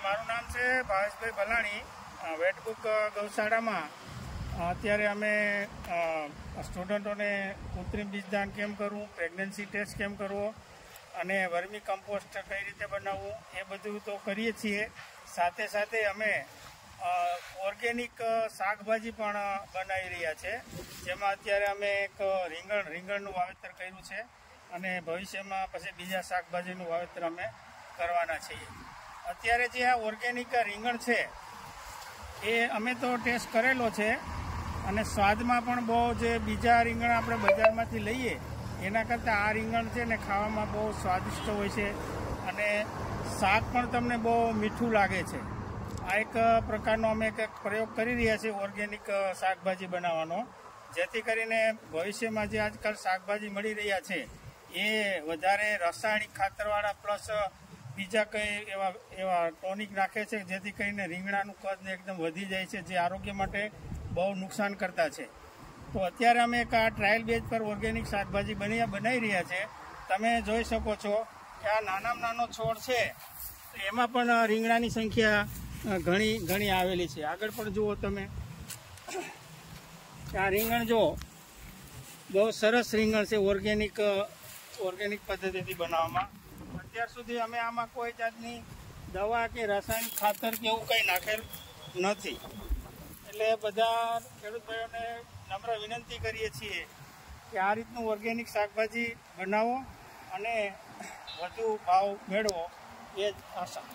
મારું નામ છે ભાવેશભાઈ ભલાણી. વેટબુક ગૌશાળામાં. અત્યારે અમે સ્ટુડન્ટોને કૃત્રિમ બીજદાન કેમ કરવું, પ્રેગ્નન્સી ટેસ્ટ કેમ કરવો, અને વર્મી કમ્પોસ્ટ કઈ રીતે બનાવવું, એ બધું તો કરીએ છીએ. સાથે સાથે અમે ઓર્ગેનિક શાકભાજી પણ બનાવી રહ્યા છે. જેમાં અત્યારે અમે એક રીંગણ, રીંગણનું વાવેતર કર્યું છે. અને ભવિષ્યમાં પછી બીજા શાકભાજીનું વાવેતર અમે કરવાના છીએ. અત્યારે જે આ ઓર્ગેનિક રીંગણ છે, એ અમે તો ટેસ્ટ કરેલો છે અને સ્વાદમાં પણ બહુ જે બીજા રીંગણ આપણે બજારમાંથી લઈએ, એના કરતાં આ રીંગણ છે ને ખાવામાં બહુ સ્વાદિષ્ટ હોય છે અને શાક પણ તમને બહુ મીઠું લાગે છે. આ એક પ્રકારનો અમે એક પ્રયોગ કરી રહ્યા છીએ ઓર્ગેનિક શાકભાજી બનાવવાનો, જેથી કરીને ભવિષ્યમાં જે આજકાલ શાકભાજી મળી રહ્યા છે, એ વધારે રાસાયણિક ખાતરવાળા પ્લસ બીજા કંઈ એવા એવા ટોનિક નાખે છે, જેથી કરીને રીંગણાનું કદ એકદમ વધી જાય છે, જે આરોગ્ય માટે બહુ નુકસાન કરતા છે. તો અત્યારે અમે એક આ ટ્રાયલ બેઝ પર ઓર્ગેનિક શાકભાજી બની બનાવી રહ્યા છે. તમે જોઈ શકો છો કે આ નાનામાં નાનો છોડ છે એમાં પણ રીંગણાની સંખ્યા ઘણી ઘણી આવેલી છે. આગળ પણ જુઓ તમે. આ રીંગણ જુઓ બહુ સરસ રીંગણ છે ઓર્ગેનિક ઓર્ગેનિક પદ્ધતિથી બનાવવામાં. અત્યાર સુધી અમે આમાં કોઈ જાતની દવા કે રાસાયણિક ખાતર કે એવું કંઈ નાખેલ નથી. એટલે બધા ખેડૂત ભાઈઓને નમ્ર વિનંતી કરીએ છીએ કે આ રીતનું ઓર્ગેનિક શાકભાજી બનાવો અને વધુ ભાવ મેળવો, એ જ આશા.